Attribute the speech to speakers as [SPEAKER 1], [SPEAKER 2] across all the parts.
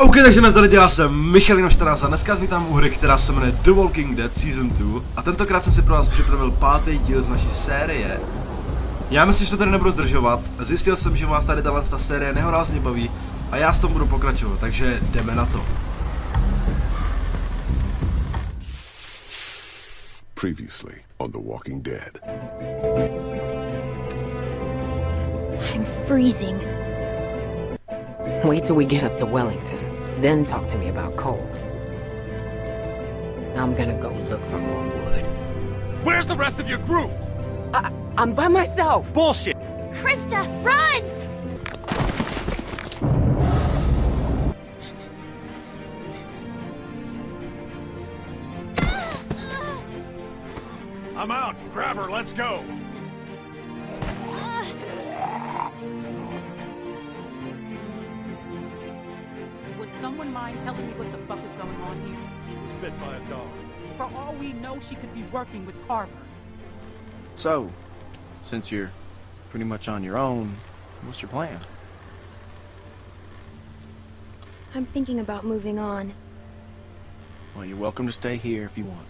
[SPEAKER 1] OK, takže nazdar, já jsem Michalino 14 a dneska vítám u hry, která se jmenuje The Walking Dead Season 2 a tentokrát jsem si pro vás připravil pátý díl z naší série. Já myslím, že to tady nebudu zdržovat, zjistil jsem, že vás tady tato série nehorázně baví a já s tom budu pokračovat, takže jdeme na to.
[SPEAKER 2] Previously on The Walking Dead.
[SPEAKER 3] I'm freezing.
[SPEAKER 4] Wait till we get up to Wellington. Then talk to me about coal. I'm gonna go look for more wood.
[SPEAKER 5] Where's the rest of your group?
[SPEAKER 4] I, I'm by myself.
[SPEAKER 5] Bullshit!
[SPEAKER 3] Krista, run!
[SPEAKER 5] I'm out. Grab her. Let's go.
[SPEAKER 6] Would mind telling me what the fuck is going on here?
[SPEAKER 5] She was bit by a dog.
[SPEAKER 6] For all we know, she could be working with Carver.
[SPEAKER 7] So, since you're pretty much on your own, what's your plan?
[SPEAKER 3] I'm thinking about moving on.
[SPEAKER 7] Well, you're welcome to stay here if you want.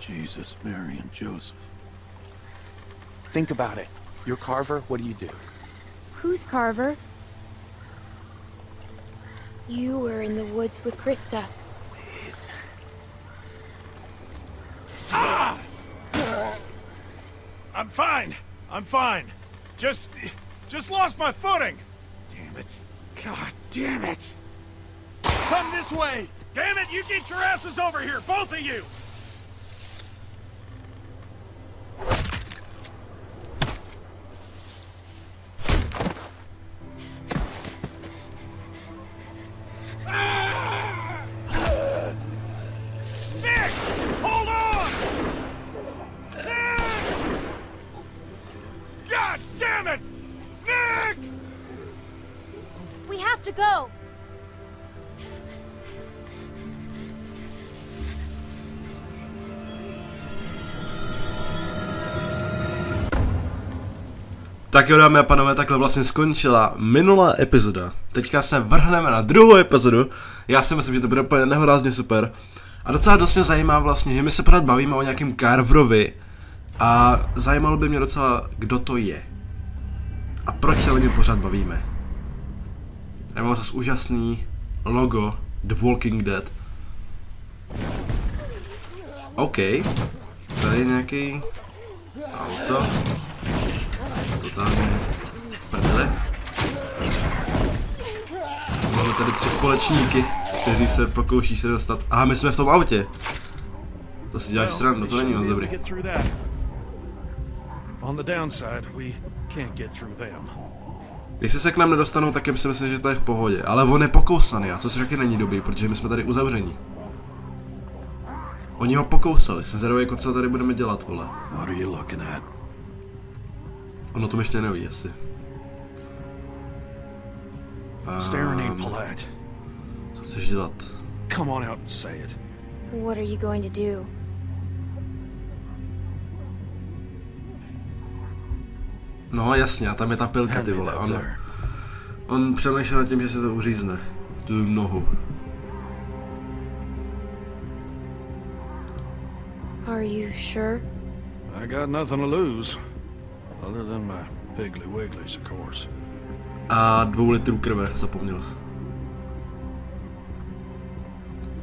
[SPEAKER 5] Jesus, Mary, and Joseph.
[SPEAKER 7] Think about it. You're Carver, what do you do?
[SPEAKER 3] Who's Carver? You were in the woods with Krista.
[SPEAKER 7] Please. Ah!
[SPEAKER 5] I'm fine. I'm fine. Just, just lost my footing. Damn it. God damn it. Come this way. Damn it, you get your asses over here, both of you.
[SPEAKER 1] Tak jo dámy a panové, takhle vlastně skončila minulá epizoda. Teďka se vrhneme na druhou epizodu. Já si myslím, že to bude úplně nehorázně super. A docela dost mě zajímá vlastně, že my se pořád bavíme o nějakém Carverovi. A zajímalo by mě docela, kdo to je. A proč se o něm pořád bavíme. Já mám zase úžasný logo The Walking Dead. OK. Tady je nějaký auto. Totálně v prdele. Máme tady tři společníky, kteří se pokouší se dostat. Aha, my jsme v tom autě. To si děláš srandu, to není moc dobrý.
[SPEAKER 5] Get through that. On the downside, we can't get through them.
[SPEAKER 1] Jestli se k nám nedostanou, tak si myslím, že to je v pohodě. Ale on je pokousaný, a co si taky není dobrý, protože my jsme tady uzavření. Oni ho pokousali, jsem zvědavý, jako co tady budeme dělat, vole.
[SPEAKER 5] What are you looking at?
[SPEAKER 1] Ono to ještě neví asi. Um,
[SPEAKER 5] polite.
[SPEAKER 1] co chceš dělat?
[SPEAKER 5] Come on out and say it.
[SPEAKER 3] What are you going to do?
[SPEAKER 1] No jasně, a tam je ta pilka, ty vole. On,
[SPEAKER 5] there.
[SPEAKER 1] on přemýšlel nad tím, že se to uřízne. Tu nohu.
[SPEAKER 3] Are you sure?
[SPEAKER 5] I got nothing to lose.
[SPEAKER 1] A dvou litrů krve, zapomněl jsi.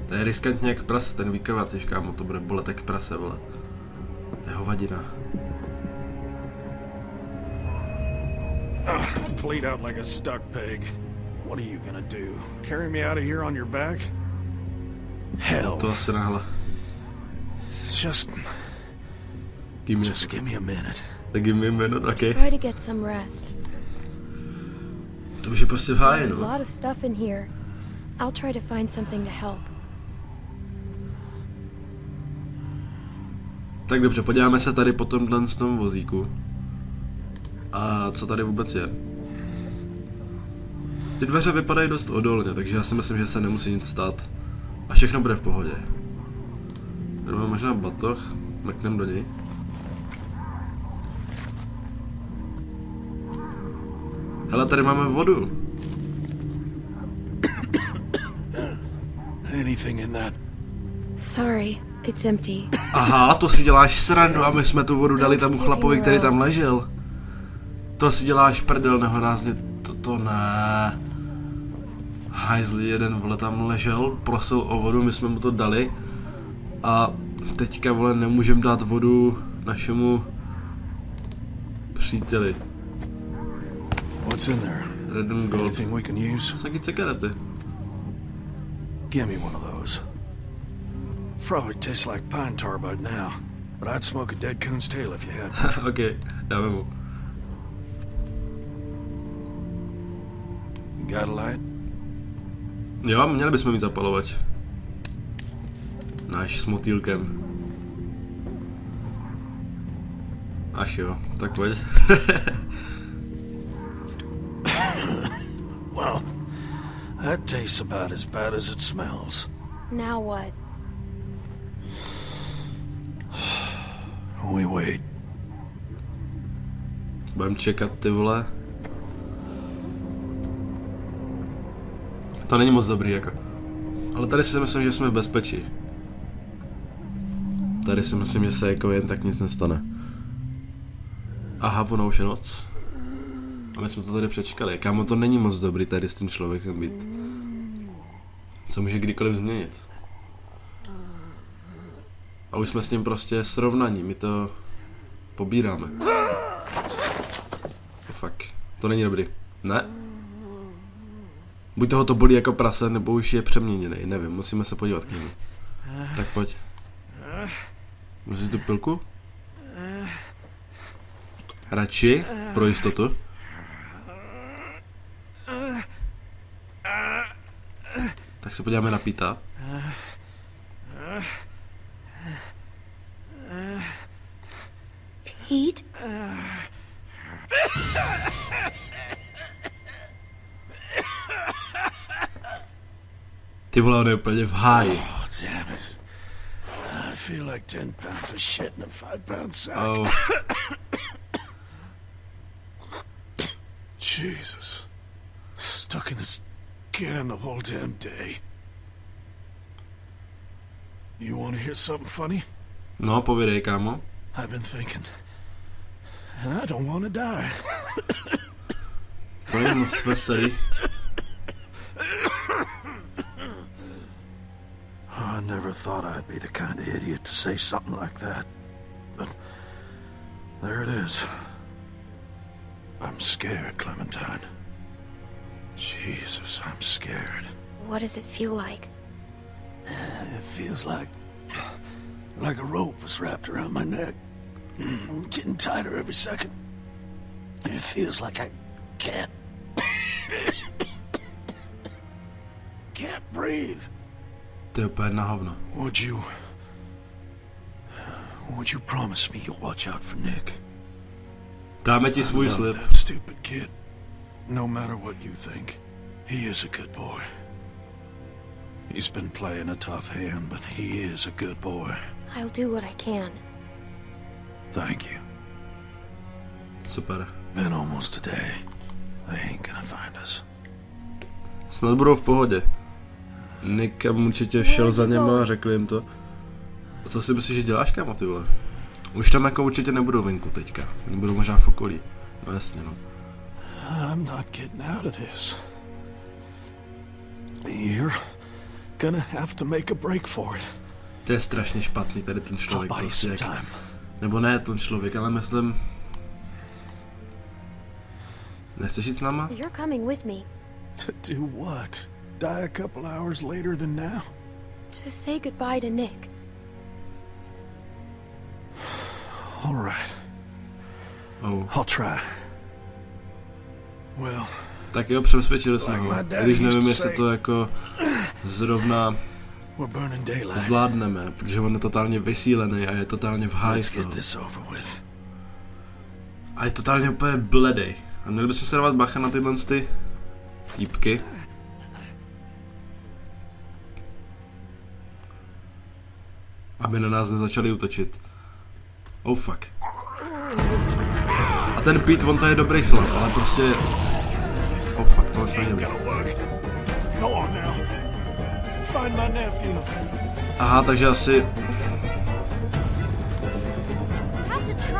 [SPEAKER 1] To je riskantně jak prase, ten vykrvaciš, kámo, to bude bolet jak prase, vole. To je hovadina.
[SPEAKER 5] Bleed out like a stuck pig. What are you gonna do? Carry me out of here on your back? Hell,
[SPEAKER 1] To asi náhle.
[SPEAKER 5] just,
[SPEAKER 1] Give me a
[SPEAKER 5] just
[SPEAKER 1] second.
[SPEAKER 5] give me a minute.
[SPEAKER 1] Tak give me a minute, okay.
[SPEAKER 3] Try to get some rest.
[SPEAKER 1] To už je prostě v háji,
[SPEAKER 3] There's a
[SPEAKER 1] no.
[SPEAKER 3] lot of stuff in here. I'll try to find something to help.
[SPEAKER 1] Tak dobře, podíváme se tady po tomhle tom vozíku. A co tady vůbec je? Ty dveře vypadají dost odolně, takže já si myslím, že se nemusí nic stát. A všechno bude v pohodě. Tady máme možná batoh, mrknem do něj. Hele, tady máme vodu.
[SPEAKER 5] Anything in that?
[SPEAKER 3] Sorry, it's empty.
[SPEAKER 1] Aha, to si děláš srandu a my jsme tu vodu dali tomu chlapovi, který tam ležel. To si děláš prdel nehorázně, to, to ne. Heisley jeden vole tam ležel, prosil o vodu, my jsme mu to dali. A teďka vole nemůžem dát vodu našemu příteli.
[SPEAKER 5] What's in there?
[SPEAKER 1] Red and Gold.
[SPEAKER 5] Anything we can use?
[SPEAKER 1] Taky cigarety.
[SPEAKER 5] Give me one of those. Probably tastes like pine tar by now, but I'd smoke a dead coon's tail if you had. one.
[SPEAKER 1] ok, dáme mu.
[SPEAKER 5] You got a light?
[SPEAKER 1] Jo, měli bychom mít zapalovač. Náš s motýlkem. Ach jo, tak pojď.
[SPEAKER 5] that tastes about as bad as it smells.
[SPEAKER 3] Now what?
[SPEAKER 5] We wait.
[SPEAKER 1] Budem čekat ty vole. To není moc dobrý jako. Ale tady si myslím, že jsme v bezpečí. Tady si myslím, že se jako jen tak nic nestane. Aha, ono už je noc. A jsme to tady přečkali. Kámo, to není moc dobrý tady s tím člověkem být. Co může kdykoliv změnit. A už jsme s ním prostě srovnaní, my to pobíráme. Oh, fuck. To není dobrý. Ne? Buď toho to bolí jako prase, nebo už je přeměněný, nevím, musíme se podívat k němu. Tak pojď. Můžeš tu pilku? Radši, pro jistotu. Tak se podíváme na Pita.
[SPEAKER 3] Pete?
[SPEAKER 1] Ty vole, on je úplně v háji.
[SPEAKER 5] Oh, damn it. I feel like 10 pounds of shit in a 5 pound sack.
[SPEAKER 1] Oh,
[SPEAKER 5] Jesus. Stuck in this can the whole damn day. You want to hear something funny?
[SPEAKER 1] no, povědej, kámo.
[SPEAKER 5] I've been thinking. And I don't want to die.
[SPEAKER 1] To je moc veselý.
[SPEAKER 5] I never thought I'd be the kind of idiot to say something like that. But there it is. I'm scared, Clementine. Jesus, I'm scared.
[SPEAKER 3] What does it feel like?
[SPEAKER 5] Uh, it feels like like a rope was wrapped around my neck. I'm getting tighter every second. It feels like I can't can't breathe.
[SPEAKER 1] To je úplně na hovno.
[SPEAKER 5] Would you Would you promise me you'll watch out for Nick?
[SPEAKER 1] Dáme ti
[SPEAKER 5] I
[SPEAKER 1] svůj
[SPEAKER 5] love
[SPEAKER 1] slib.
[SPEAKER 5] Stupid kid. No matter what you think, he is a good boy. He's been playing a tough hand, but he is a good boy.
[SPEAKER 3] I'll do what I can.
[SPEAKER 5] Thank you.
[SPEAKER 1] Super.
[SPEAKER 5] Been almost a day. They ain't gonna find us.
[SPEAKER 1] Snad budou v pohodě. Nick určitě šel za něma a řekl jim to. A co si myslíš, že děláš, kámo, ty vole? Už tam jako určitě nebudou venku teďka. Oni budou možná v okolí. No jasně, no.
[SPEAKER 5] I'm not getting out of this. You're gonna have to make a break for it.
[SPEAKER 1] To je strašně špatný tady ten
[SPEAKER 5] I'll
[SPEAKER 1] člověk
[SPEAKER 5] buy
[SPEAKER 1] prostě jak...
[SPEAKER 5] time.
[SPEAKER 1] Nebo ne ten člověk, ale myslím... Nechceš jít s náma?
[SPEAKER 3] You're coming with me
[SPEAKER 5] To do what? Die a couple hours later than now?
[SPEAKER 3] to say goodbye to Nick.
[SPEAKER 5] All right,
[SPEAKER 1] Oh.
[SPEAKER 5] I'll try.
[SPEAKER 1] Tak jo, přesvědčili jsme ho. Když nevím, jestli to jako zrovna zvládneme, protože on je totálně vysílený a je totálně v háji
[SPEAKER 5] Let's
[SPEAKER 1] z toho. A je totálně úplně bledej. A měli bychom se dávat bacha na tyhle ty týpky. Aby na nás nezačali útočit. Oh fuck. A ten Pete, on to je dobrý chlap, ale prostě...
[SPEAKER 5] find my nephew.
[SPEAKER 1] Aha, takže asi...
[SPEAKER 3] To
[SPEAKER 5] it!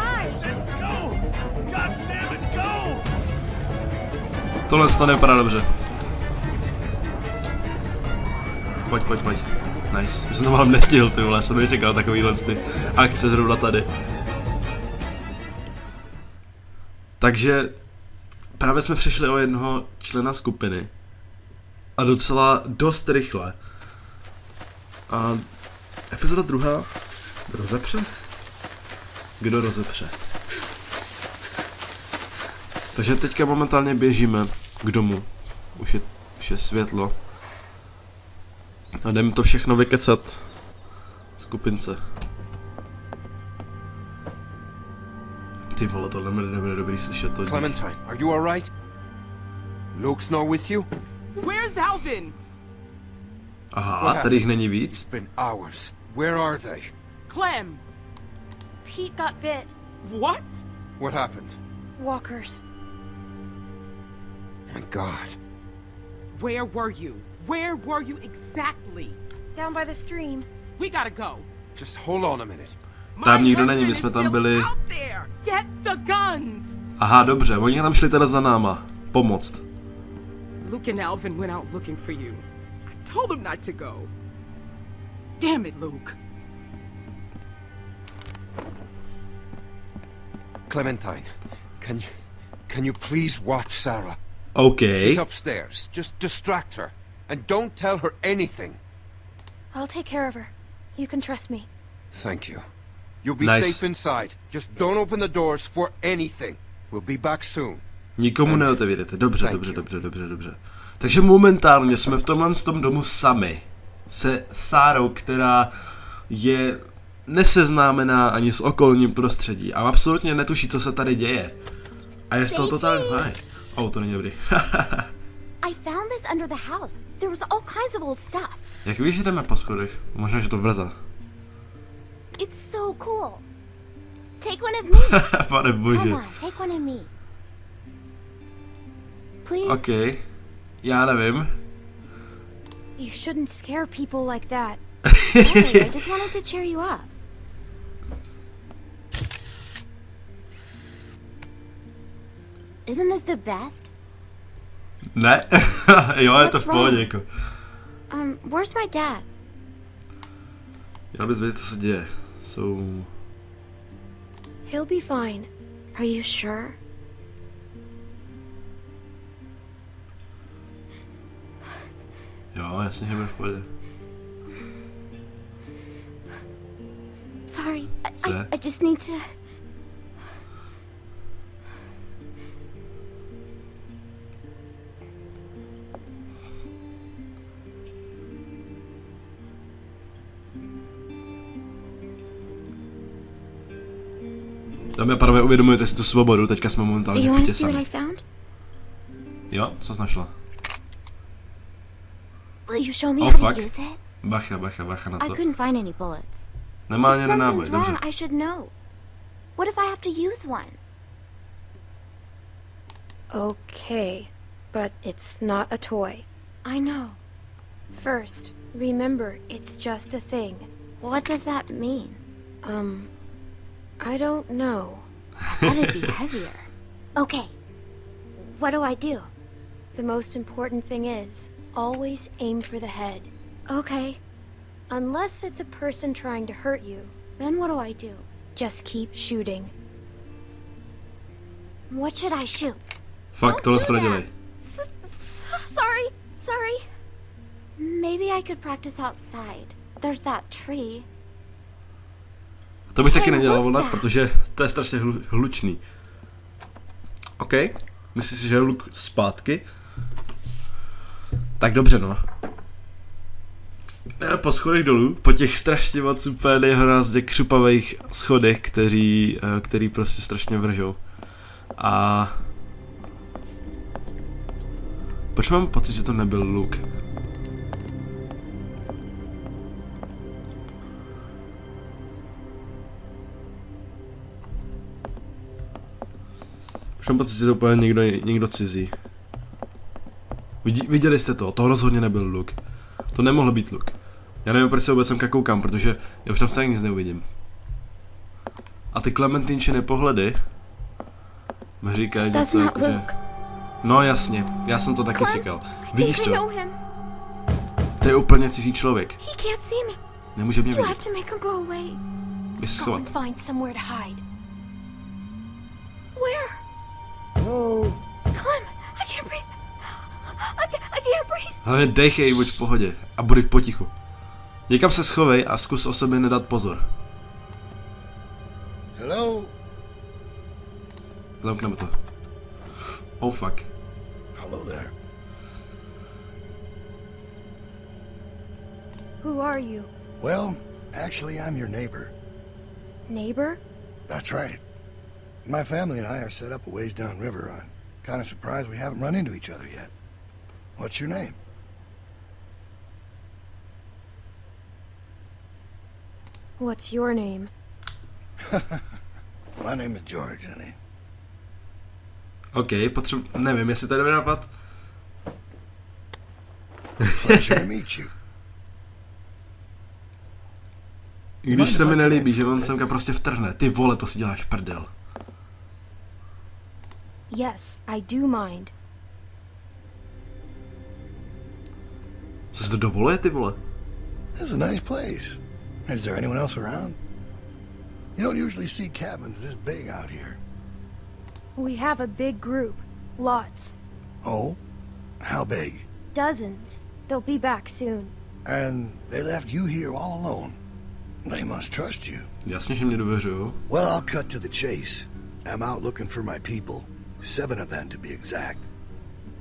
[SPEAKER 1] Tohle to nevypadá dobře. Pojď, pojď, pojď. Nice. Už jsem to málem nestihl, ty vole, jsem nečekal takovýhle ty akce zrovna tady. Takže právě jsme přišli o jednoho člena skupiny. A docela dost rychle. A epizoda druhá rozepře? Kdo rozepře? Takže teďka momentálně běžíme k domu. Už je, už je světlo. A jdeme to všechno vykecat skupince. Ty vole, tohle mi nebude dobrý slyšet to.
[SPEAKER 8] Clementine, are you alright? Luke's not with you?
[SPEAKER 6] Where's Alvin?
[SPEAKER 1] Aha, tady jich není víc?
[SPEAKER 8] It's been hours. Where are they?
[SPEAKER 6] Clem.
[SPEAKER 3] Pete got bit.
[SPEAKER 6] What?
[SPEAKER 8] What happened?
[SPEAKER 3] Walkers.
[SPEAKER 8] My god.
[SPEAKER 6] Where were you? Where were you exactly?
[SPEAKER 3] Down by the stream.
[SPEAKER 6] We gotta go.
[SPEAKER 8] Just hold on a minute.
[SPEAKER 1] Tam nikdo není, my jsme tam byli. Aha, dobře, oni tam šli teda za náma. Pomoct.
[SPEAKER 6] Luke and Alvin went out looking for you. I told them not to go. Damn it, Luke.
[SPEAKER 8] Clementine, can you can you please watch Sarah?
[SPEAKER 1] OK.
[SPEAKER 8] She's upstairs. Just distract her. And don't tell her anything.
[SPEAKER 3] I'll take care of her. You can trust me.
[SPEAKER 8] Thank you. You'll be
[SPEAKER 1] Nice.
[SPEAKER 8] safe inside. Just don't open the doors for anything. We'll be back soon.
[SPEAKER 1] Nikomu neotevírete. Dobře,
[SPEAKER 8] Thank
[SPEAKER 1] dobře,
[SPEAKER 8] you.
[SPEAKER 1] dobře, dobře, dobře. Takže momentálně jsme v tomhle z tom domu sami. Se Sárou, která je neseznámená ani s okolním prostředí a absolutně netuší, co se tady děje. A je z toho totálně fajn. Oh, to není dobrý.
[SPEAKER 9] I found this under the house. There was all kinds of old stuff.
[SPEAKER 1] Jak víš, že jdeme po schodech? Možná, že to vrza.
[SPEAKER 9] It's so cool. Take one of me.
[SPEAKER 1] Pane bože.
[SPEAKER 9] Come on, take one of me. Please.
[SPEAKER 1] OK. Já him.
[SPEAKER 3] You shouldn't scare people like that.
[SPEAKER 9] I just wanted to cheer you up. Isn't this the best?
[SPEAKER 1] Ne? jo, je to
[SPEAKER 9] What's
[SPEAKER 1] v
[SPEAKER 9] wrong? Um, where's my dad?
[SPEAKER 1] Měl bys vědět, co so.
[SPEAKER 3] He'll be fine. Are you sure?
[SPEAKER 1] Ja, jeg er sådan helt på det.
[SPEAKER 9] Sorry, I, I, I just need to...
[SPEAKER 1] Dámy a pánové, uvědomujete si tu svobodu, teďka jsme momentálně v bytě sami. Jo, co jsi našla? Oh, fuck. Bacha, bacha, bacha na to. Nemá ani náboj,
[SPEAKER 9] something's
[SPEAKER 1] dobře.
[SPEAKER 9] What if I have to use one?
[SPEAKER 3] Okay, but it's not a toy.
[SPEAKER 9] I know.
[SPEAKER 3] First, remember, it's just a thing.
[SPEAKER 9] What does that mean?
[SPEAKER 3] Um, I don't know.
[SPEAKER 9] That'd be heavier. Okay. What do I do?
[SPEAKER 3] The most important thing is, always aim for the head.
[SPEAKER 9] Okay.
[SPEAKER 3] Unless it's a person trying to hurt you,
[SPEAKER 9] Then what do I do?
[SPEAKER 3] just keep shooting.
[SPEAKER 9] What should I shoot?
[SPEAKER 1] Fakt, tohle se nedělej.
[SPEAKER 9] S- s- sorry. Sorry. Maybe I could practice outside. There's that tree.
[SPEAKER 1] To bych taky nedělal, protože to je strašně hlu, hlučný. OK, myslíš si, že je luk zpátky? Tak dobře, no. Po schodech dolů, po těch strašně moc úplně nejhorázně křupavých schodech, který, eh, který prostě strašně vržou. A... Proč mám pocit, že to nebyl luk? Mám pocit, že to úplně někdo, někdo cizí. Viděli jste to, to rozhodně nebyl luk. To nemohl být Luke. Já nevím, proč se vůbec semka koukám, protože já už tam stejně nic neuvidím. A ty Clementinčiny pohledy mi říkají něco jako, že... No jasně, já jsem to taky říkal. Vidíš to? To je úplně cizí člověk. Nemůže mě vidět.
[SPEAKER 3] Go
[SPEAKER 1] schovat.
[SPEAKER 3] and Where? Clem, I can't breathe. I, ca- I can't breathe.
[SPEAKER 1] Hlavně dejchej, buď v pohodě. A buď potichu. Někam se schovej a zkus o sobě nedat pozor.
[SPEAKER 10] Hello?
[SPEAKER 1] Zamkneme to. Oh fuck.
[SPEAKER 10] Hello there.
[SPEAKER 3] Who are you?
[SPEAKER 10] Well, actually, I'm your neighbor.
[SPEAKER 3] Neighbor?
[SPEAKER 10] That's right. My family and I are set up a ways downriver. I'm kind of surprised we haven't run into each other yet. What's your name?
[SPEAKER 3] What's your name?
[SPEAKER 10] My name is George, honey.
[SPEAKER 1] OK, potřebuji... Nevím, jestli to jde napad.
[SPEAKER 10] Pleasure to meet you.
[SPEAKER 1] I když se mi nelíbí, že on semka prostě vtrhne. Ty vole, to si děláš prdel.
[SPEAKER 3] Yes, I do mind.
[SPEAKER 1] Co si to dovoluje, ty vole?
[SPEAKER 10] This is a nice place. Is there anyone else around? You don't usually see cabins this big out here.
[SPEAKER 3] We have a big group. Lots.
[SPEAKER 10] Oh? How big?
[SPEAKER 3] Dozens. They'll be back soon.
[SPEAKER 10] And they left you here all alone. They must trust you.
[SPEAKER 1] Jasně, že mě důvěřuju.
[SPEAKER 10] Well, I'll cut to the chase. I'm out looking for my people. Seven of them, to be exact.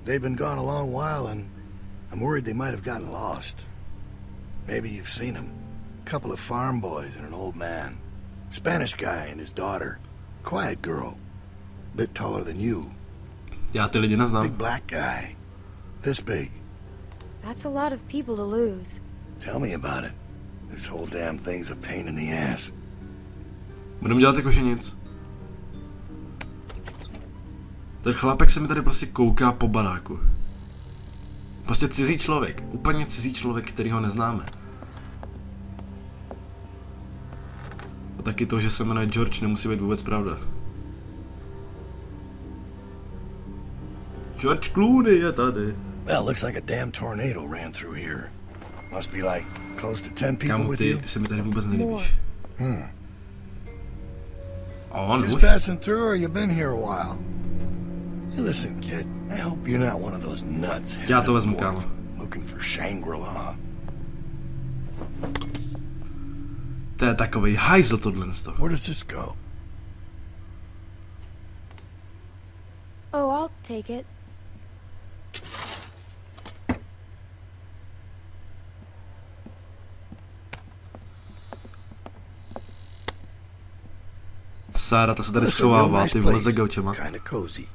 [SPEAKER 10] They've been gone a long while, and I'm worried they might have gotten lost. Maybe you've seen them. A couple of farm boys and an old man. Spanish guy and his daughter. Quiet girl. Bit taller than you.
[SPEAKER 1] Já ty lidi
[SPEAKER 10] Big black guy. This big.
[SPEAKER 3] That's a lot of people to lose.
[SPEAKER 10] Tell me about it. This whole damn thing's a pain in the ass.
[SPEAKER 1] Budeme dělat jako že nic. Ten chlapek se mi tady prostě kouká po baráku. Prostě cizí člověk. Úplně cizí člověk, který ho neznáme. A taky to, že se jmenuje George, nemusí být vůbec pravda. George Clooney je tady.
[SPEAKER 10] Well, looks like a damn tornado ran through here. Must be like close to ten people with
[SPEAKER 1] ty,
[SPEAKER 10] you.
[SPEAKER 1] ty se mi tady vůbec nelíbíš.
[SPEAKER 10] Hmm.
[SPEAKER 1] O,
[SPEAKER 10] Just
[SPEAKER 1] nůž.
[SPEAKER 10] passing through, or you been here a while? Hey, listen, kid. I hope you're not one of those nuts.
[SPEAKER 1] Já to vezmu, kámo.
[SPEAKER 10] Looking for Shangri-La.
[SPEAKER 1] To je takový hajzl tohle.
[SPEAKER 10] Where does this go?
[SPEAKER 3] Oh, I'll take it.
[SPEAKER 1] Sára, ta se tady schovává, ty vole za gaučema.
[SPEAKER 10] Kinda cozy.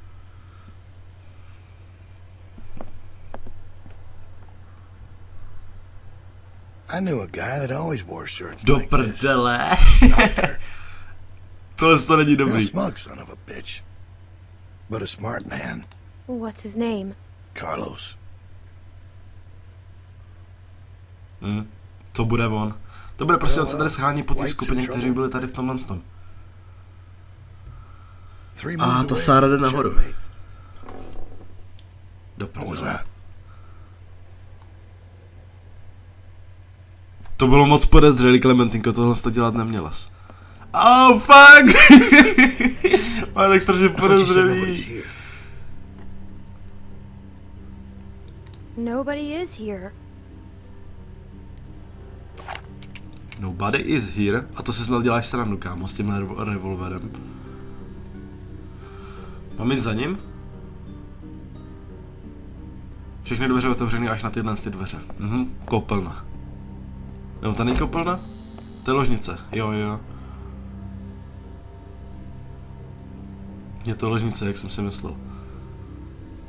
[SPEAKER 10] I knew a guy that always wore shirts
[SPEAKER 1] Do
[SPEAKER 10] like this.
[SPEAKER 1] prdele. Tohle to není
[SPEAKER 10] You're a
[SPEAKER 1] dobrý.
[SPEAKER 10] smug son of a bitch. But a smart man.
[SPEAKER 3] What's his name?
[SPEAKER 10] Carlos.
[SPEAKER 1] Hm. To bude on. To bude prostě, on se tady schání po té skupině,
[SPEAKER 10] in
[SPEAKER 1] kteří byli tady v tomhle tom. Ah,
[SPEAKER 10] moves
[SPEAKER 1] ta Sára jde nahoru.
[SPEAKER 10] checkmate.
[SPEAKER 1] Do
[SPEAKER 10] What was
[SPEAKER 1] prdele.
[SPEAKER 10] that?
[SPEAKER 1] To bylo moc podezřelý, Klementinko, tohle to dělat nemělas. Oh, fuck! Ale tak strašně
[SPEAKER 10] nobody's
[SPEAKER 1] podezřelý.
[SPEAKER 3] Nobody is here.
[SPEAKER 1] Nobody is here. A to si snad děláš srandu, kámo, s tímhle revo- revolverem. Mám jít za ním? Všechny dveře otevřené až na tyhle ty dveře. Mhm, koupelna. Nebo to není koupelna? To je ložnice, jo jo. Je to ložnice, jak jsem si myslel.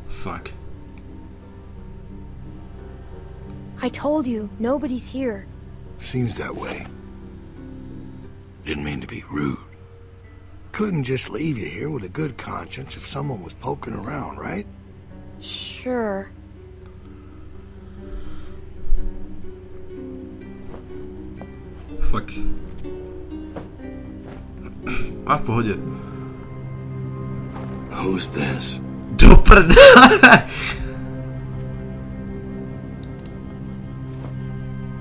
[SPEAKER 1] Fuck.
[SPEAKER 3] I told you, nobody's here.
[SPEAKER 10] Seems that way. Didn't mean to be rude. Couldn't just leave you here with a good conscience if someone was poking around, right?
[SPEAKER 3] Sure.
[SPEAKER 1] Fuck. A v pohodě.
[SPEAKER 10] Who's this?
[SPEAKER 1] Do prdele!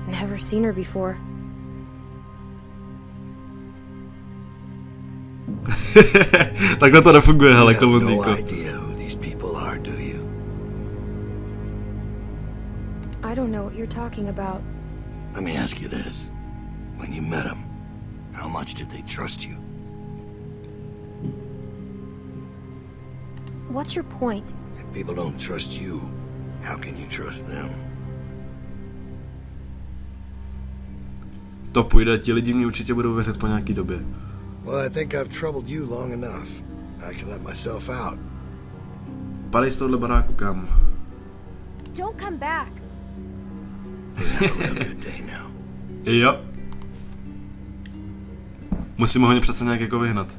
[SPEAKER 3] Never seen her before.
[SPEAKER 1] Takhle to nefunguje, hele,
[SPEAKER 10] you have no
[SPEAKER 1] komandýko.
[SPEAKER 10] idea who these people are, do you?
[SPEAKER 3] I don't know what you're talking about.
[SPEAKER 10] Let me ask you this. When you met them, how much did they trust you?
[SPEAKER 3] What's your point?
[SPEAKER 10] If people don't trust you, how can you trust them?
[SPEAKER 1] To půjde, ti lidi mě určitě budou věřit po nějaký době.
[SPEAKER 10] Well, I think I've troubled you long enough. I can let myself out.
[SPEAKER 1] Padej z tohohle baráku, kam.
[SPEAKER 3] Don't come back.
[SPEAKER 10] Have a good day now.
[SPEAKER 1] Jo. Musíme ho přece nějak jako vyhnat.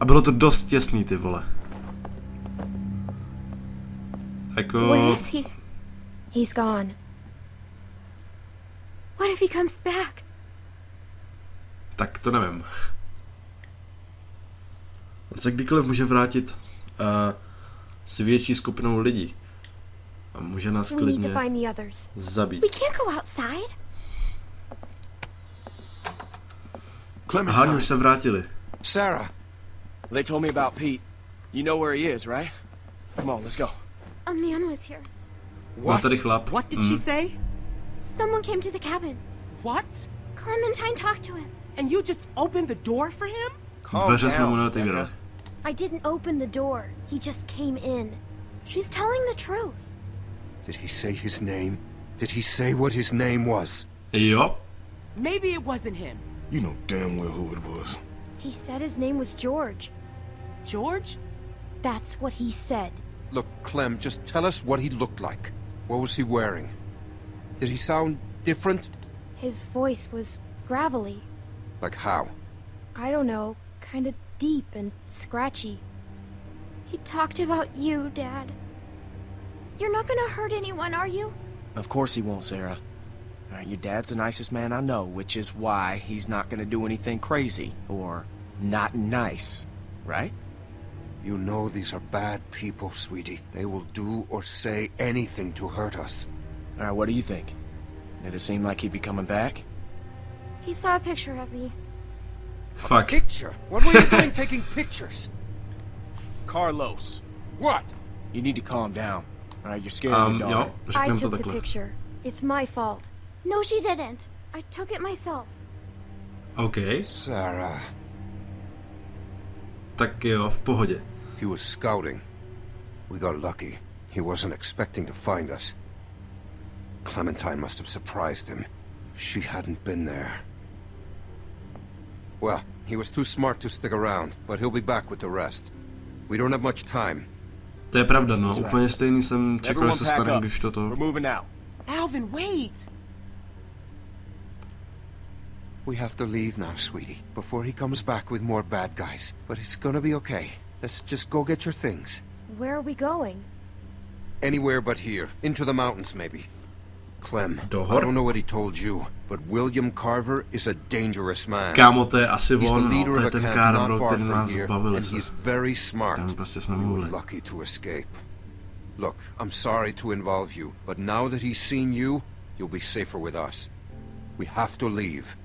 [SPEAKER 1] A bylo to dost těsný, ty vole. Jako...
[SPEAKER 3] Where is he? He's gone. What if he comes back?
[SPEAKER 1] Tak to nevím. On se kdykoliv může vrátit uh, s větší skupinou lidí. A může nás klidně zabít.
[SPEAKER 9] We can't go outside.
[SPEAKER 1] Aha, oni už se vrátili.
[SPEAKER 7] Sarah. They told me about Pete. You know where he is, right? Come on, let's go.
[SPEAKER 9] A man was here.
[SPEAKER 1] Byl tady.
[SPEAKER 6] What did she mm. say?
[SPEAKER 9] Someone came to the cabin.
[SPEAKER 6] What?
[SPEAKER 9] Clementine talked to him.
[SPEAKER 6] And you just opened the door for him?
[SPEAKER 1] Dveře jsme mu neotevírali.
[SPEAKER 3] I didn't open the door. He just came in.
[SPEAKER 9] She's telling the truth.
[SPEAKER 8] Did he say his name? Did he say what his name was?
[SPEAKER 1] Jo.
[SPEAKER 6] Maybe it wasn't him.
[SPEAKER 2] You know damn well who it was.
[SPEAKER 3] He said his name was George.
[SPEAKER 6] George?
[SPEAKER 3] That's what he said.
[SPEAKER 8] Look, Clem, just tell us what he looked like. What was he wearing? Did he sound different?
[SPEAKER 3] His voice was gravelly.
[SPEAKER 8] Like how?
[SPEAKER 3] I don't know, kind of deep and scratchy.
[SPEAKER 9] He talked about you, Dad. You're not gonna hurt anyone, are you?
[SPEAKER 7] Of course he won't, Sarah. Uh, your dad's the nicest man I know, which is why he's not gonna do anything crazy or not nice, right?
[SPEAKER 8] You know these are bad people, sweetie. They will do or say anything to hurt us.
[SPEAKER 7] All right, what do you think? Did it seem like he'd be coming back?
[SPEAKER 9] He saw a picture of me.
[SPEAKER 1] Fuck.
[SPEAKER 8] Picture? What were you doing taking pictures?
[SPEAKER 7] Carlos,
[SPEAKER 8] What?
[SPEAKER 7] you need to calm down. All right, you're scaring
[SPEAKER 1] Um,
[SPEAKER 7] me, dog.
[SPEAKER 1] jo,
[SPEAKER 3] I
[SPEAKER 1] to
[SPEAKER 3] took the
[SPEAKER 1] takhle.
[SPEAKER 3] picture. It's my fault.
[SPEAKER 9] No, she didn't. I took it myself.
[SPEAKER 1] OK.
[SPEAKER 8] Sarah.
[SPEAKER 1] Tak jo, v pohodě.
[SPEAKER 8] He was scouting. We got lucky. He wasn't expecting to find us. Clementine must have surprised him. She hadn't been there. Well, he was too smart to stick around, but he'll be back with the rest. We don't have much time.
[SPEAKER 1] To je pravda, no. Úplně stejný jsem čekal,
[SPEAKER 7] Everyone
[SPEAKER 1] že se
[SPEAKER 7] pack
[SPEAKER 1] stane,
[SPEAKER 7] up.
[SPEAKER 1] když toto...
[SPEAKER 7] We're moving out.
[SPEAKER 6] Alvin, wait!
[SPEAKER 8] We have to leave now, sweetie, before he comes back with more bad guys. But it's gonna be okay. Let's just go get your things.
[SPEAKER 3] Where are we going?
[SPEAKER 8] Anywhere but here. Into the mountains, maybe. Clem,
[SPEAKER 1] Do
[SPEAKER 8] I don't know what he told you, but William Carver is a dangerous man.
[SPEAKER 1] Kámo, to je asi
[SPEAKER 8] He's
[SPEAKER 1] on, no.
[SPEAKER 8] leader
[SPEAKER 1] To
[SPEAKER 8] of
[SPEAKER 1] je
[SPEAKER 8] a
[SPEAKER 1] ten
[SPEAKER 8] camp
[SPEAKER 1] Carver,
[SPEAKER 8] not far
[SPEAKER 1] který
[SPEAKER 8] from
[SPEAKER 1] nás
[SPEAKER 8] here,
[SPEAKER 1] zbavil
[SPEAKER 8] and
[SPEAKER 1] se.
[SPEAKER 8] he's very smart.
[SPEAKER 1] Tam prostě jsme
[SPEAKER 8] We were lucky to escape. Look, I'm sorry to involve you, but now that he's seen you, you'll be safer with us. We have to leave.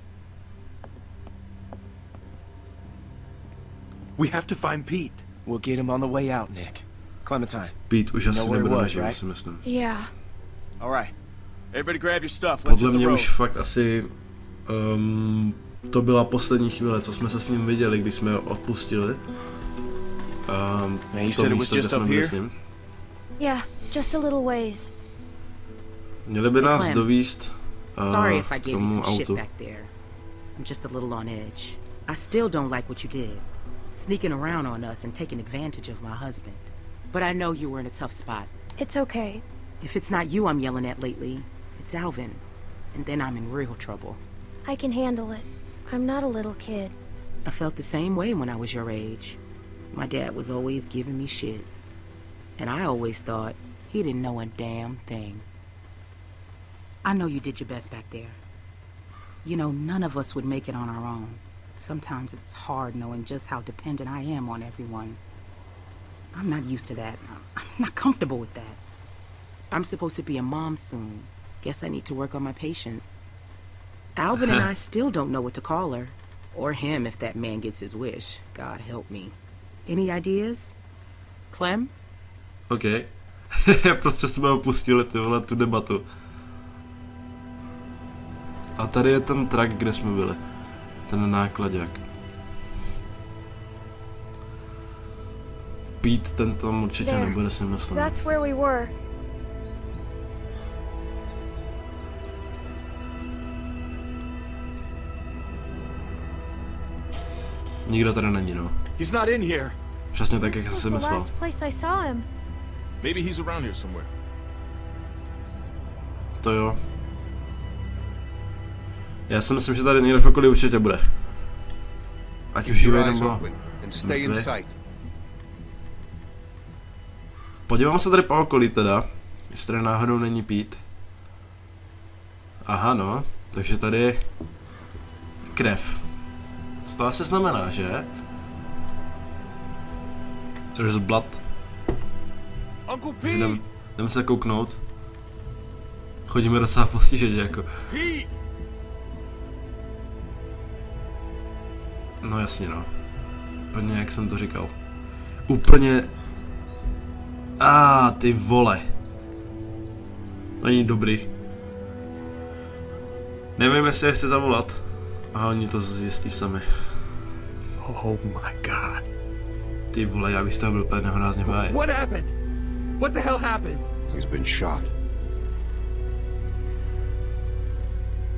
[SPEAKER 7] We have to find Pete. We'll get him on the way out, Nick. Clementine.
[SPEAKER 1] Pít už asi nebude naživu,
[SPEAKER 7] right?
[SPEAKER 1] si myslím.
[SPEAKER 3] Yeah.
[SPEAKER 7] All right. Everybody grab your stuff. Let's
[SPEAKER 1] Podle mě už fakt asi um, to byla poslední chvíle, co jsme se s ním viděli, když jsme ho odpustili. Um, to
[SPEAKER 7] said it was
[SPEAKER 1] místo, kde
[SPEAKER 7] just
[SPEAKER 1] jsme
[SPEAKER 7] up
[SPEAKER 1] byli
[SPEAKER 7] here?
[SPEAKER 1] s ním.
[SPEAKER 3] Yeah, just a little ways.
[SPEAKER 1] Měli by nás dovíst uh,
[SPEAKER 6] Sorry if I
[SPEAKER 1] k
[SPEAKER 6] gave you
[SPEAKER 1] tomu
[SPEAKER 6] some shit
[SPEAKER 1] autu.
[SPEAKER 6] back there. I'm just a little on edge. I still don't like what you did. Sneaking around on us and taking advantage of my husband. But I know you were in a tough spot.
[SPEAKER 3] It's okay.
[SPEAKER 6] If it's not you I'm yelling at lately, it's Alvin. And then I'm in real trouble.
[SPEAKER 3] I can handle it. I'm not a little kid.
[SPEAKER 6] I felt the same way when I was your age. My dad was always giving me shit. And I always thought he didn't know a damn thing. I know you did your best back there. You know, none of us would make it on our own. Sometimes it's hard knowing just how dependent I am on everyone. I'm not used to that. I'm not comfortable with that. I'm supposed to be a mom soon. Guess I need to work on my patience. Alvin and I still don't know what to call her. Or him if that man gets his wish. God help me. Any ideas? Clem?
[SPEAKER 1] OK. prostě jsme opustili ty vole tu debatu. A tady je ten trak, kde jsme byli. Ten nákladák. Pít ten tam určitě
[SPEAKER 3] There.
[SPEAKER 1] nebude si myslím.
[SPEAKER 3] That's where we were.
[SPEAKER 1] Nikdo tady není, no.
[SPEAKER 5] He's not in here.
[SPEAKER 1] Přesně tak, jak jsem si myslel.
[SPEAKER 3] last place
[SPEAKER 1] Já si myslím, že tady někde v okolí určitě bude. Ať už živý nebo mrtvý. Podívám se tady po okolí teda, jestli tady náhodou není Pít. Aha no, takže tady krev. Co to asi znamená, že? There's blood. Jdem, jdem se kouknout. Chodíme docela postiženě jako.
[SPEAKER 5] Pete!
[SPEAKER 1] No jasně no. Úplně jak jsem to říkal. Úplně... A ah, ty vole. Není dobrý. Nevím, jestli je chci zavolat. A oni to zjistí sami.
[SPEAKER 10] Oh my god.
[SPEAKER 1] Ty vole, já bych z toho byl úplně nehorázně.
[SPEAKER 5] What happened? What the hell happened?
[SPEAKER 8] He's been shot.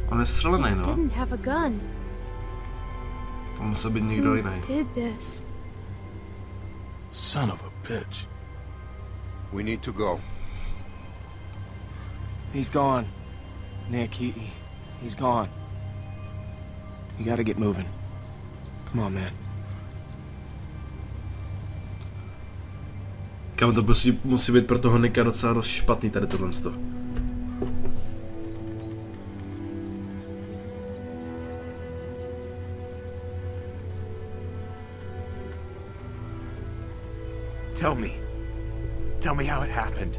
[SPEAKER 1] On je střelený, no.
[SPEAKER 3] Didn't have a gun.
[SPEAKER 1] To musel být někdo
[SPEAKER 3] Who
[SPEAKER 1] jiný.
[SPEAKER 3] did this?
[SPEAKER 2] Son of a bitch.
[SPEAKER 8] We need to go.
[SPEAKER 7] He's gone. Nick, he, he he's gone. You gotta get moving. Come on, man.
[SPEAKER 1] Kam to musí, musí být pro toho Nika docela dost špatný tady tohle.
[SPEAKER 7] Tell me. Tell me how it happened.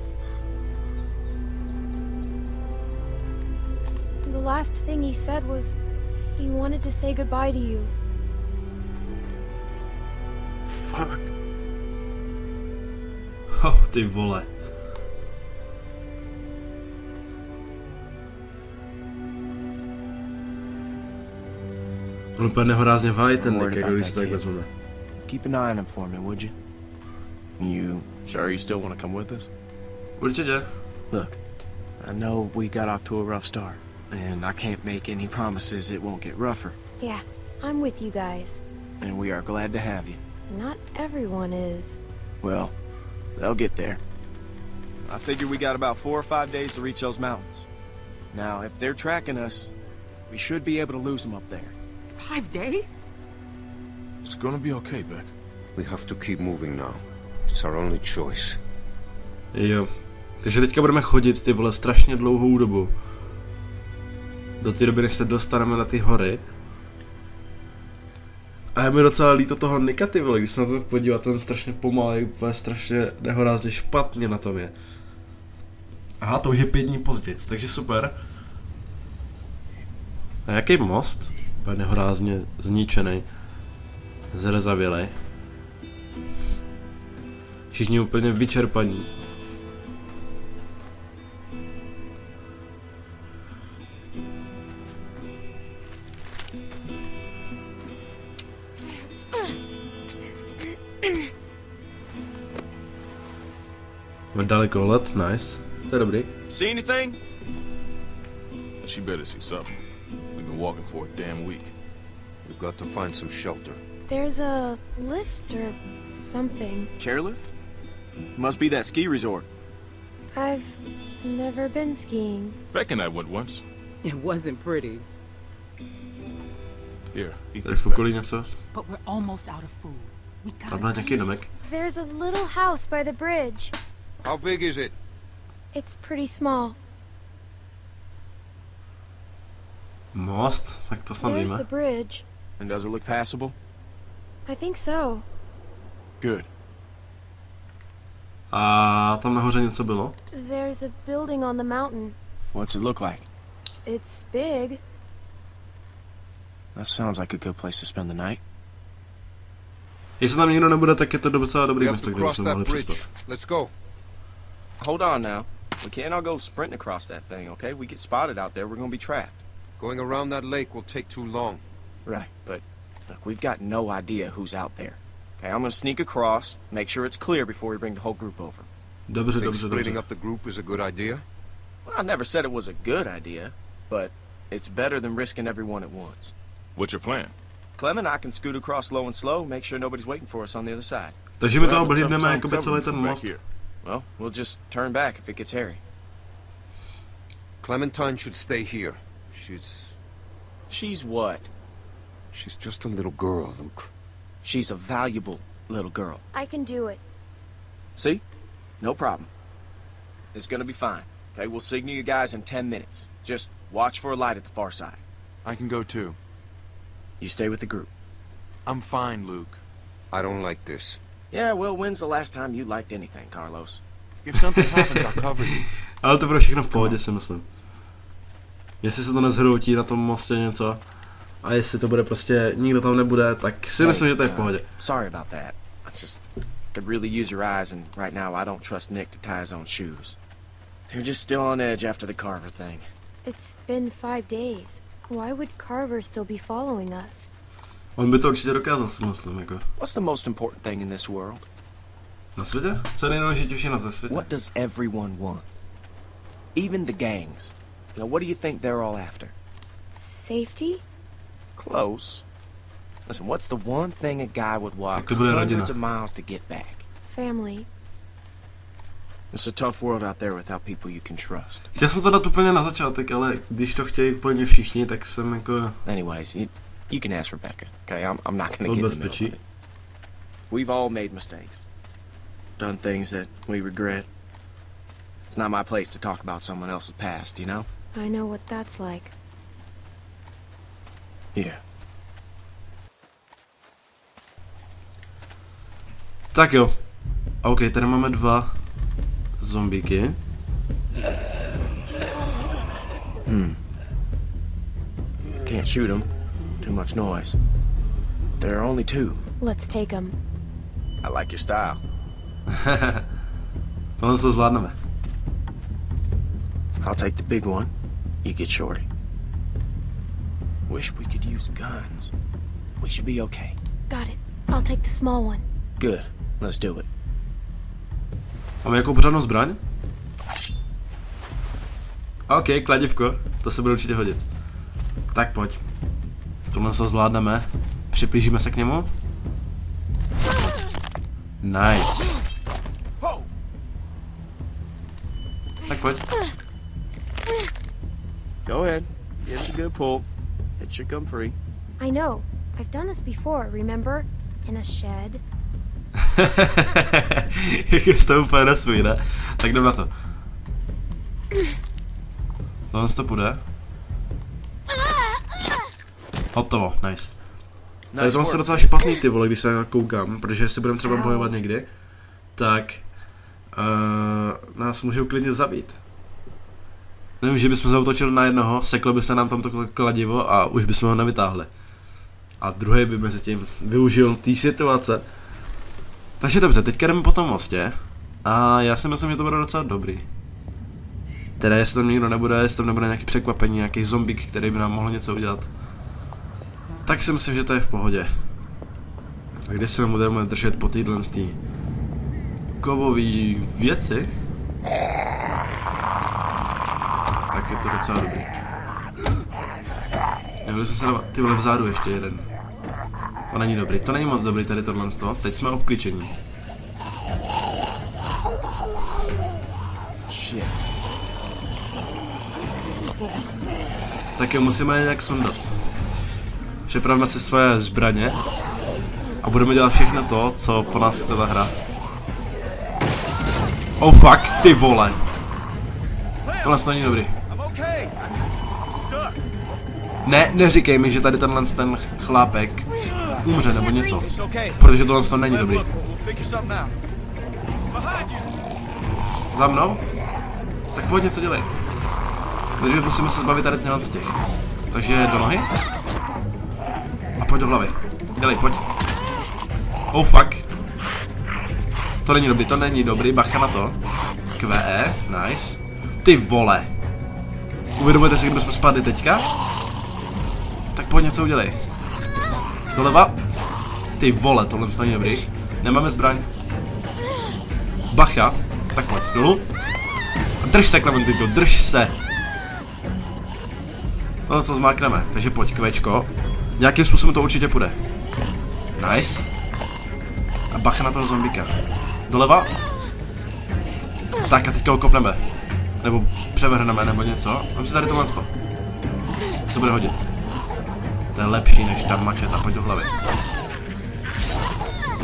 [SPEAKER 3] The last thing he said was he wanted to say goodbye to you.
[SPEAKER 7] Fuck.
[SPEAKER 1] Oh, ty vole. On úplně nehorázně vájí ten
[SPEAKER 7] I'm
[SPEAKER 1] Nick,
[SPEAKER 7] worried
[SPEAKER 1] jako
[SPEAKER 7] about
[SPEAKER 1] když si to
[SPEAKER 7] that
[SPEAKER 1] tak vezmeme.
[SPEAKER 7] Keep an eye on him for me, would you? You
[SPEAKER 2] Sure you still want to come with us?
[SPEAKER 1] What did you do?
[SPEAKER 7] look. I know we got off to a rough start, and I can't make any promises it won't get rougher.
[SPEAKER 3] Yeah, I'm with you guys.
[SPEAKER 7] And we are glad to have you.
[SPEAKER 3] Not everyone is.
[SPEAKER 7] Well, they'll get there. I figure we got about four or five days to reach those mountains. Now, if they're tracking us, we should be able to lose them up there.
[SPEAKER 6] Five days?
[SPEAKER 2] It's gonna be okay, Beck.
[SPEAKER 8] We have to keep moving now. It's our only choice.
[SPEAKER 1] Jo. Takže teďka budeme chodit ty vole strašně dlouhou dobu. Do té doby, než se dostaneme na ty hory. A je mi docela líto toho Nika, ty vole, když se na to podívat, ten strašně pomalej, úplně strašně nehorázně špatně na tom je. Aha, to už je pět dní později, takže super. A jaký most? Úplně nehorázně zničený. Zrezavělej. Všichni úplně vyčerpaní. Máme daleko let, nice. To je dobrý.
[SPEAKER 7] See anything?
[SPEAKER 2] She better see something. We've been walking for a damn week.
[SPEAKER 8] We've got to find some shelter.
[SPEAKER 3] There's a lift or something.
[SPEAKER 7] Chairlift? Must be that ski resort.
[SPEAKER 3] I've never been skiing.
[SPEAKER 2] Beck and I went once.
[SPEAKER 6] It wasn't pretty.
[SPEAKER 2] Here, eat
[SPEAKER 1] Tady
[SPEAKER 2] this,
[SPEAKER 1] v
[SPEAKER 2] Beck.
[SPEAKER 1] okolí něco?
[SPEAKER 6] But we're almost out of food. We gotta
[SPEAKER 1] byl nějaký domek.
[SPEAKER 3] There's a little house by the bridge.
[SPEAKER 8] How big is it?
[SPEAKER 3] It's pretty small.
[SPEAKER 1] Most? Tak to snad
[SPEAKER 3] There's the bridge.
[SPEAKER 7] And does it look passable?
[SPEAKER 3] I think so.
[SPEAKER 7] Good.
[SPEAKER 1] A tam nahoře něco bylo?
[SPEAKER 3] There's a building on the mountain.
[SPEAKER 7] What's it look like?
[SPEAKER 3] It's big.
[SPEAKER 7] That sounds like a good place to spend the night.
[SPEAKER 1] Jestli tam nikdo nebude, tak je to docela dobrý
[SPEAKER 8] have
[SPEAKER 1] místo,
[SPEAKER 8] to
[SPEAKER 1] kde
[SPEAKER 8] cross
[SPEAKER 1] bychom
[SPEAKER 8] that
[SPEAKER 1] mohli
[SPEAKER 8] bridge.
[SPEAKER 1] přespat.
[SPEAKER 8] Let's go.
[SPEAKER 7] Hold on now. We can't all go sprinting across that thing, okay? We get spotted out there, we're gonna be trapped.
[SPEAKER 8] Going around that lake will take too long.
[SPEAKER 7] Right, but look, we've got no idea who's out there. Okay, I'm gonna sneak across, make sure it's clear before we bring the whole group over.
[SPEAKER 1] Dobře,
[SPEAKER 8] Think
[SPEAKER 1] dobře,
[SPEAKER 8] splitting
[SPEAKER 1] dobře.
[SPEAKER 8] up the group is a good idea?
[SPEAKER 7] Well, I never said it was a good idea, but it's better than risking everyone at once.
[SPEAKER 2] What's your plan?
[SPEAKER 7] Clem and I can scoot across low and slow, make sure nobody's waiting for us on the other side.
[SPEAKER 1] Takže my
[SPEAKER 2] We'll
[SPEAKER 1] to
[SPEAKER 2] have a tough
[SPEAKER 1] oblídneme
[SPEAKER 2] time
[SPEAKER 1] jako by celý ten
[SPEAKER 2] back
[SPEAKER 1] most.
[SPEAKER 2] here.
[SPEAKER 7] Well, we'll just turn back if it gets hairy.
[SPEAKER 8] Clementine should stay here. She's...
[SPEAKER 7] She's what?
[SPEAKER 8] she's just a little girl, Luke.
[SPEAKER 7] She's a valuable little girl.
[SPEAKER 3] I can do it.
[SPEAKER 7] See? No problem. It's gonna be fine. Okay, we'll signal you guys in 10 minutes. Just watch for a light at the far side.
[SPEAKER 11] I can go too.
[SPEAKER 7] You stay with the group.
[SPEAKER 11] I'm fine, Luke.
[SPEAKER 8] I don't like this.
[SPEAKER 7] Yeah, well, when's the last time you liked anything, Carlos?
[SPEAKER 11] If something happens, I'll cover you.
[SPEAKER 1] Ale to bude všechno v pohodě, si myslím. Jestli se to nezhroutí na tom mostě něco, a jestli to bude prostě, nikdo tam nebude, tak si myslím, že to je v pohodě.
[SPEAKER 7] Sorry about that. I just could really use your eyes, and right now I don't trust Nick to tie his own shoes. You're just still on edge after the Carver thing.
[SPEAKER 3] It's been five days. Why would Carver still be following us?
[SPEAKER 1] On by to určitě dokázal, si myslím, jako.
[SPEAKER 7] What's the most important thing in this world?
[SPEAKER 1] Na světě? Co je nejdůležitější na světě?
[SPEAKER 7] What does everyone want? Even the gangs. Know, what do you think they're all after?
[SPEAKER 3] Safety?
[SPEAKER 7] Close. Listen, what's the one thing a guy would walk
[SPEAKER 1] Tak to bude rodina.
[SPEAKER 7] hundreds of miles to get back?
[SPEAKER 3] Family.
[SPEAKER 7] It's a tough world out there without people you can trust.
[SPEAKER 1] Chtěl jsem to dát úplně na začátek, ale když to chtějí úplně všichni, tak jsem jako...
[SPEAKER 7] Anyways, you, you can ask Rebecca. Okay, I'm, I'm not gonna
[SPEAKER 1] Od
[SPEAKER 7] get in the middle of
[SPEAKER 1] bezpečí.
[SPEAKER 7] it. We've all made mistakes. Done things that we regret. It's not my place to talk about someone else's past, you know?
[SPEAKER 3] I know what that's like.
[SPEAKER 7] Yeah.
[SPEAKER 1] Tak jo. OK, tady máme dva zombíky.
[SPEAKER 7] Hmm. Can't shoot them. Too much noise. There are only two.
[SPEAKER 3] Let's take them.
[SPEAKER 7] I like your style.
[SPEAKER 1] Tohle se zvládneme.
[SPEAKER 7] I'll take the big one. You get Shorty. Wish we could use guns. We should be okay.
[SPEAKER 3] Got it. I'll take the small one.
[SPEAKER 7] Good. Let's do it.
[SPEAKER 1] Máme jakou pořádnou zbraň? OK, kladivko. To se bude určitě hodit. Tak pojď. Tohle se zvládneme. Připlížíme se k němu. Nice. Tak pojď.
[SPEAKER 7] Go ahead. Give it a good pull. Should come free.
[SPEAKER 3] I know. I've done this before, remember? In a shed.
[SPEAKER 1] Jak je to úplně nesvůj, ne? Tak jdem na to. Tohle to půjde. Hotovo, nice. Tady tohle je docela špatný ty vole, když se na koukám, protože jestli budeme třeba bojovat někdy, tak uh, nás můžou klidně zabít. Nevím, že bychom zautočili na jednoho, seklo by se nám tam to kladivo a už bychom ho nevytáhli. A druhý by mezi tím využil té situace. Takže dobře, teďka jdeme po tom mostě. A já si myslím, že to bude docela dobrý. Teda jestli tam nikdo nebude, jestli tam nebude nějaký překvapení, nějaký zombík, který by nám mohl něco udělat. Tak si myslím, že to je v pohodě. A když se budeme držet po téhle kovové věci, tak je to docela dobrý. Měli jsme se dávat, ty vole vzadu ještě jeden. To není dobrý, to není moc dobrý tady tohle. Teď jsme obklíčení. Tak je musíme nějak sundat. Připravme si svoje zbraně a budeme dělat všechno to, co po nás chce ta hra. Oh fuck, ty vole. Tohle není dobrý. Ne, neříkej mi, že tady tenhle ten chlápek umře nebo něco. Protože tohle to není dobrý. Za mnou? Tak pojď něco dělej. Takže musíme se zbavit tady z těch. Takže do nohy. A pojď do hlavy. Dělej, pojď. Oh fuck. To není dobrý, to není dobrý, bacha na to. QE, nice. Ty vole. Uvědomujete si, jsme spadli teďka? Pojď něco udělej. Doleva. Ty vole, tohle není dobrý. Nemáme zbraň. Bacha. Tak pojď, dolů. Drž se, Clementino, drž se. Tohle co zmákneme, takže pojď, kvečko. Nějakým způsobem to určitě půjde. Nice. A bacha na toho zombika. Doleva. Tak a teďka ho kopneme. Nebo převrhneme, nebo něco. Mám si tady tohle to. Se bude hodit. To je lepší než ta mačeta, pojď do hlavy.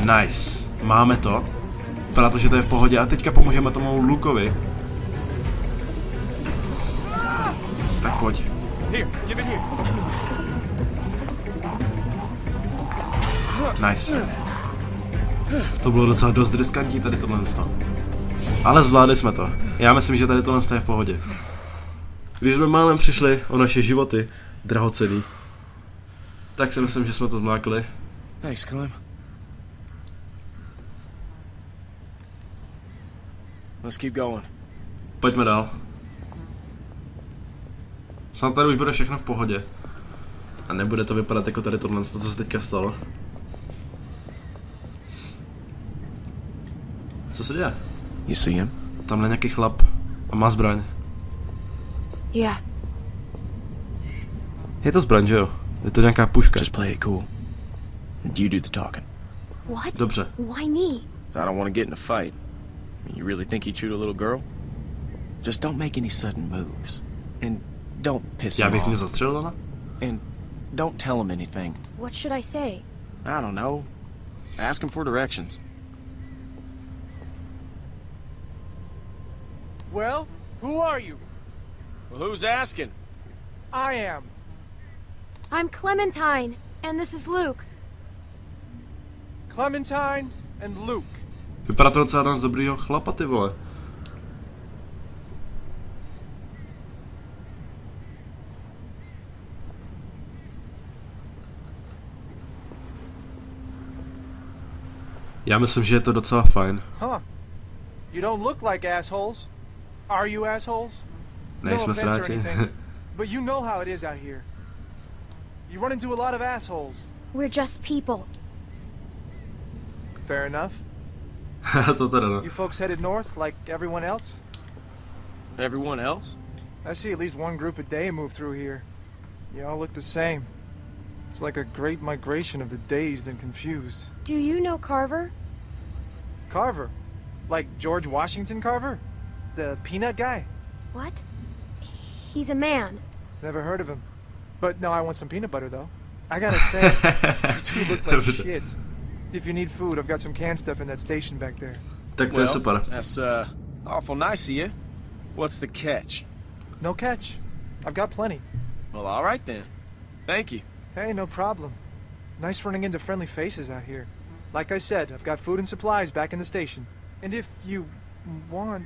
[SPEAKER 1] Nice. Máme to. Vypadá to, že to je v pohodě. A teďka pomůžeme tomu Lukovi. Tak pojď. Nice. To bylo docela dost riskantní tady tohle. to. Ale zvládli jsme to. Já myslím, že tady tohle je v pohodě. Když jsme málem přišli o naše životy, drahocený, tak si myslím, že jsme to zmákli.
[SPEAKER 7] Thanks, Clem. Let's keep going.
[SPEAKER 1] Pojďme dál. Snad tady už bude všechno v pohodě. A nebude to vypadat jako tady tohle, co se teďka stalo. Co se děje?
[SPEAKER 7] You see him?
[SPEAKER 1] Tamhle nějaký chlap a má zbraň.
[SPEAKER 3] Yeah.
[SPEAKER 1] Je to zbraň, že jo? Je to nějaká puška.
[SPEAKER 7] Just play it cool. And you do the talking.
[SPEAKER 3] What?
[SPEAKER 1] Dobře.
[SPEAKER 3] Why me?
[SPEAKER 7] I don't want to get in a fight. You really think he'd shoot a little girl? Just don't make any sudden moves. And don't piss
[SPEAKER 1] Já
[SPEAKER 7] him
[SPEAKER 1] bych mě
[SPEAKER 7] off.
[SPEAKER 1] zastřelila?
[SPEAKER 7] And don't tell him anything.
[SPEAKER 3] What should I say?
[SPEAKER 7] I don't know. Ask him for directions.
[SPEAKER 12] Well, who are you?
[SPEAKER 7] Well, who's asking?
[SPEAKER 12] I am.
[SPEAKER 3] I'm Clementine, and this is Luke.
[SPEAKER 12] Clementine and Luke.
[SPEAKER 1] Vypadá to docela dost dobrýho chlapa, ty vole. Já myslím, že je to docela fajn.
[SPEAKER 12] Huh. You don't look like assholes. Are you assholes?
[SPEAKER 1] Nejsme
[SPEAKER 12] no offense or anything, but you know how it is out here. You run into a lot of assholes.
[SPEAKER 3] We're just people.
[SPEAKER 12] Fair enough.
[SPEAKER 1] to teda no.
[SPEAKER 12] You folks headed north like everyone else?
[SPEAKER 7] Everyone else?
[SPEAKER 12] I see at least one group a day move through here. You all look the same. It's like a great migration of the dazed and confused.
[SPEAKER 3] Do you know Carver?
[SPEAKER 12] Carver? Like George Washington Carver? The peanut guy?
[SPEAKER 3] What? He's a man.
[SPEAKER 12] Never heard of him. But no, I want some peanut butter though. I gotta say, you two look like shit. If you need food, I've got some canned stuff in that station back there.
[SPEAKER 1] Tak to je super.
[SPEAKER 7] That's uh awful nice of you. What's the catch?
[SPEAKER 12] No catch. I've got plenty.
[SPEAKER 7] Well, all right then. Thank you.
[SPEAKER 12] Hey, no problem. Nice running into friendly faces out here. Like I said, I've got food and supplies back in the station. And if you want...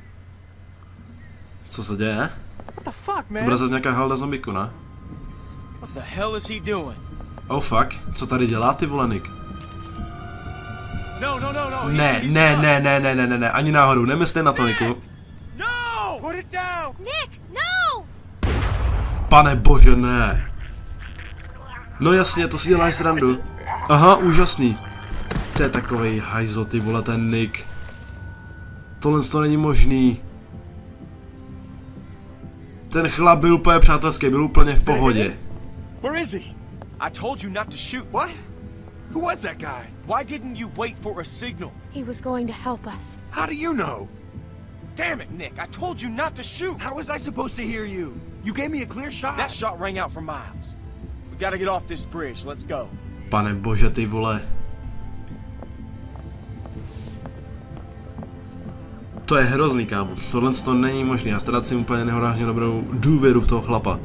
[SPEAKER 1] Co se děje?
[SPEAKER 12] What the fuck, man?
[SPEAKER 1] To
[SPEAKER 12] man?
[SPEAKER 1] bude zase nějaká halda zombiku, ne?
[SPEAKER 7] What the hell is he doing?
[SPEAKER 1] Oh fuck, co tady dělá ty vole Nick?
[SPEAKER 7] No, no, no, no.
[SPEAKER 1] Ne, ne, ne, ne, ne, ne, ne, ne, ani náhodou, nemyslí na to, Niku.
[SPEAKER 7] No!
[SPEAKER 12] Put it down!
[SPEAKER 3] Nick, no!
[SPEAKER 1] Pane bože, ne. No jasně, to si děláš srandu. Aha, úžasný. To je takovej hajzl, ty vole, ten Nick. Tohle to není možný. Ten chlap byl úplně přátelský, byl úplně v pohodě.
[SPEAKER 7] Where is he? I told you not to shoot. What? Who was that guy? Why didn't you wait for a signal?
[SPEAKER 3] He was going to help us.
[SPEAKER 7] How do you know? Damn it, Nick. I told you not to shoot. How was I supposed to hear you? You gave me a clear shot. That shot rang out for miles. We gotta get off this bridge. Let's go.
[SPEAKER 1] Pane bože, ty vole. To je hrozný, kámo. Tohle to není možné. Já ztrácím úplně nehorázně dobrou důvěru v toho chlapa.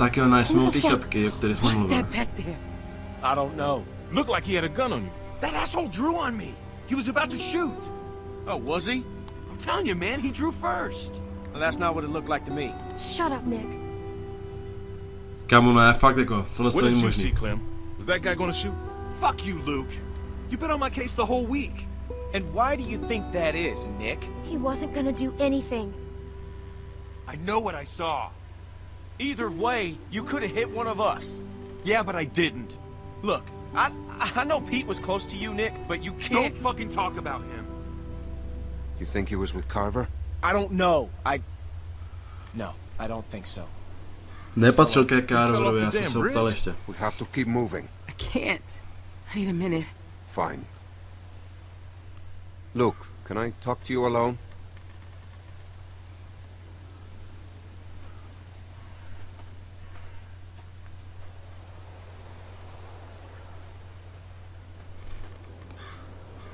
[SPEAKER 1] Tak jo, najsmou ty chatky, o kterých jsme mluvili.
[SPEAKER 6] back there?
[SPEAKER 7] I don't know.
[SPEAKER 2] Looked like he had a gun on you.
[SPEAKER 11] That asshole drew on me. He was about to shoot.
[SPEAKER 7] Oh, was he?
[SPEAKER 11] I'm telling you, man, he drew first.
[SPEAKER 7] Well, that's not what it looked like to me.
[SPEAKER 3] Shut up, Nick.
[SPEAKER 1] Kámo, ne, fakt jako, tohle
[SPEAKER 2] What
[SPEAKER 1] není
[SPEAKER 2] did you see,
[SPEAKER 1] možný.
[SPEAKER 2] Clem? Was that guy gonna shoot?
[SPEAKER 11] Fuck you, Luke. You've been on my case the whole week.
[SPEAKER 7] And why do you think that is, Nick?
[SPEAKER 3] He wasn't gonna do anything.
[SPEAKER 11] I know what I saw.
[SPEAKER 7] Either way, you could have hit one of us.
[SPEAKER 11] Yeah, but I didn't.
[SPEAKER 7] Look, I I know Pete was close to you, Nick, but you can't.
[SPEAKER 11] Don't fucking talk about him.
[SPEAKER 8] You think he was with Carver?
[SPEAKER 7] I don't know. I. No, I don't think so.
[SPEAKER 1] Nepatřil ke Carverovi, já jsem se optal ještě.
[SPEAKER 8] We have to keep moving.
[SPEAKER 6] I can't. I need a minute.
[SPEAKER 8] Fine. Luke, can I talk to you alone?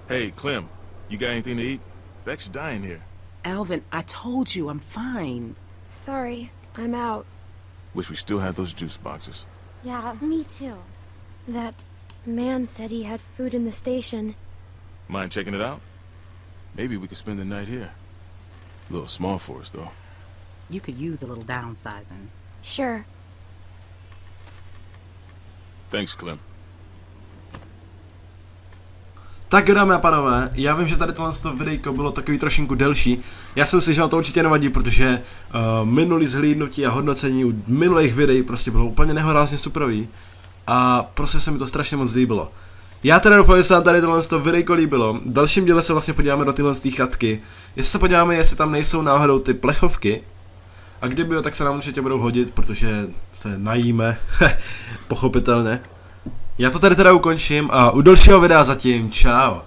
[SPEAKER 2] Hey, Clem, you got anything to eat? Beck's dying here.
[SPEAKER 6] Alvin, I told you I'm fine.
[SPEAKER 3] Sorry, I'm out.
[SPEAKER 2] Wish we still had those juice boxes.
[SPEAKER 9] Yeah, me too.
[SPEAKER 3] That man said he had food in the station.
[SPEAKER 2] Mind checking it out? Maybe we could spend the night here. A little small for us, though.
[SPEAKER 6] You could use a little downsizing.
[SPEAKER 3] Sure.
[SPEAKER 2] Thanks, Clem.
[SPEAKER 1] Tak jo, dámy a pánové, já vím, že tady tohle to videjko bylo takový trošinku delší. Já jsem si, že to určitě nevadí, protože uh, minulý zhlídnutí a hodnocení u minulých videí prostě bylo úplně nehorázně superový. A prostě se mi to strašně moc líbilo. Já teda doufám, že se vám tady tohle to videjko líbilo. V dalším díle se vlastně podíváme do tyhle chatky. Jestli se podíváme, jestli tam nejsou náhodou ty plechovky. A kdyby jo, tak se nám určitě budou hodit, protože se najíme, pochopitelně. Já to tady teda ukončím a u dalšího videa zatím čau.